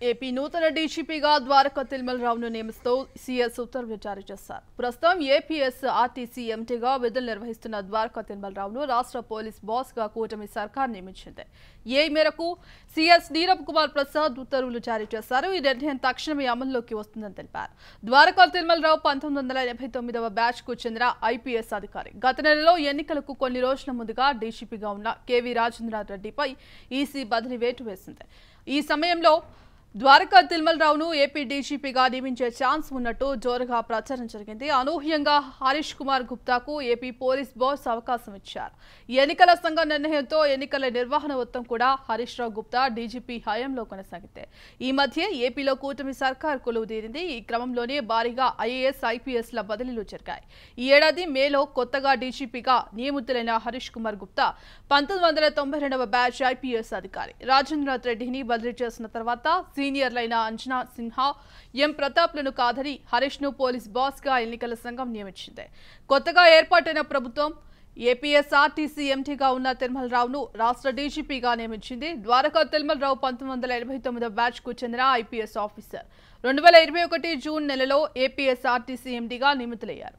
AP నూతన డీజీపీగా ద్వారకా తిరుమలరావును నియమిస్తూ CS ఉత్తర్వులు జారీ చేశారు. ప్రస్తుతం ఏపీఎస్ ఆర్టీసీ ఎంటీగా విధులు నిర్వహిస్తున్న ద్వారకా తిరుమలరావును రాష్ట్ర పోలీస్ బాస్గా కూటమి సర్కార్ నియమించింది. ఏ మేరకు సీఎస్ నీరబ్ కుమార్ ప్రసాద్ ఉత్తర్వులు జారీ చేశారు ఈ నిర్ణయం తక్షణమే అమల్లోకి వస్తుందని తెలిపారు. ద్వారకా తిరుమలరావు పంతొమ్మిది వందల ఎనభై తొమ్మిదవ బ్యాచ్కు చెందిన ఐపీఎస్ అధికారి. గత నెలలో ఎన్నికలకు కొన్ని రోజుల ముందుగా డీజీపీగా ఉన్న కేవీ రాజేంద్రనాథ్ రెడ్డిపై ఈసీ బదిలీ వేటు వేసింది. ఈ సమయంలో ద్వారకా తిరుమలరావును ఏపీ డీజీపీగా నియమించే ఛాన్స్ ఉన్నట్టు జోరుగా ప్రచారం జరిగింది. అనూహ్యంగా హరీష్ కుమార్ గుప్తాకు ఏపీ పోలీస్ బాస్ అవకాశం ఇచ్చారు. ఎన్నికల సంఘ నిర్ణయంతో ఎన్నికల నిర్వహణ మొత్తం కూడా హరీష్ రావు గుప్తా డీజీపీ హయాంలో కొనసాగితే ఈ మధ్య ఏపీలో కూటమి సర్కార్ కొలువుదీరింది. ఈ క్రమంలోనే భారీగా ఐఏఎస్ ఐపీఎస్ల బదిలీలు జరిగాయి. ఈ ఏడాది మేలో కొత్తగా డీజీపీగా నియమితులైన హరీష్ కుమార్ గుప్తా పంతొమ్మిది వందల తొంభై రెండవ బ్యాచ్ ఐపీఎస్ అధికారి. రాజేంద్రనాథ్ రెడ్డిని బదిలీ చేసిన తర్వాత సీనియర్లైన అంజనా సిన్హా ఎం ప్రతాప్లను కాదని హరీష్ను పోలీస్ బాస్గా ఎన్నికల సంఘం నియమించింది. కొత్తగా ఏర్పాటైన ప్రభుత్వం ఏపీఎస్ఆర్టీసీ ఎంటీగా ఉన్న తిరుమలరావును రాష్ట్ర డీజీపీగా నియమించింది. ద్వారకా తిరుమలరావు పంతొమ్మిది వందల ఎనభై తొమ్మిదో బ్యాచ్కు చెందిన ఐపీఎస్ ఆఫీసర్. రెండు వేల ఇరవై ఒకటి జూన్ నెలలో ఏపీఎస్ఆర్టీసీ ఎండీగా నియమితులయ్యారు.